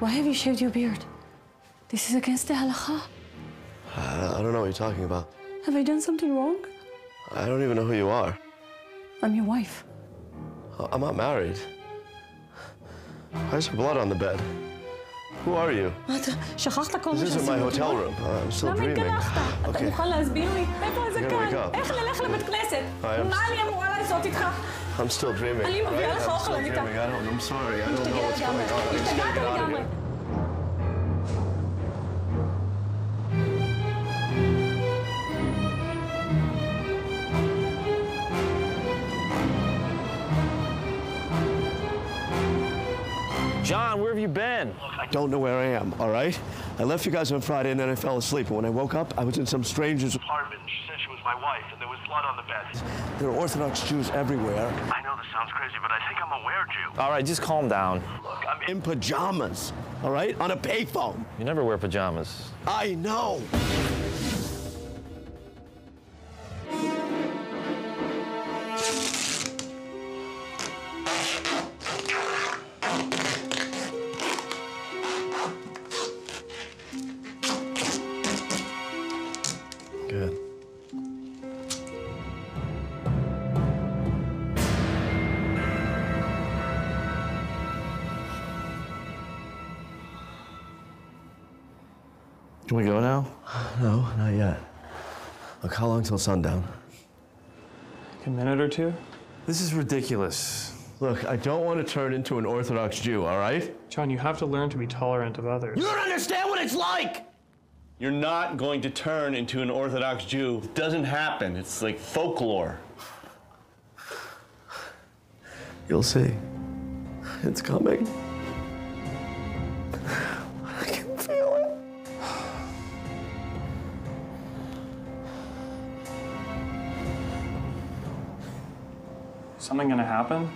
Why have you shaved your beard? This is against the halakha. I, I don't know what you're talking about. Have I done something wrong? I don't even know who you are. I'm your wife. I'm not married. Why's there blood on the bed? Who are you? אתה שכחת כל This מה isn't my שעשינו hotel אתמול? room. Uh, I'm still למה dreaming. התגלחת? אתה Okay. מוכן להסביר לי? איפה gotta wake הזקן? up. איך נלך לבית כנסת? I am- מה אני אמורה לעשות איתך? I'm still dreaming. אני מביאה Alright, לך I'm אוכל still למיטה. dreaming. I don't. I'm sorry. I don't know השתגע what's לגמרי. going on. I just gotta השתגעת get out of לגמרי. here. Jon, where have you been? I don't know where I am. All right. I left you guys on Friday and then I fell asleep. And when I woke up, I was in some stranger's apartment. She said she was my wife, and there was blood on the bed. There are Orthodox Jews everywhere I know this sounds crazy, but I think I'm a werejew. All right, just calm down. Look, I'm in. in pajamas. All right, on a payphone. You never wear pajamas. I know. Can we go now? No, not yet. Look, how long till sundown? A minute or two? This is ridiculous. Look, I don't want to turn into an Orthodox Jew, all right? Jon, you have to learn to be tolerant of others. You don't understand what it's like! You're not going to turn into an Orthodox Jew. It doesn't happen. It's like folklore. You'll see. It's coming. Something gonna happen?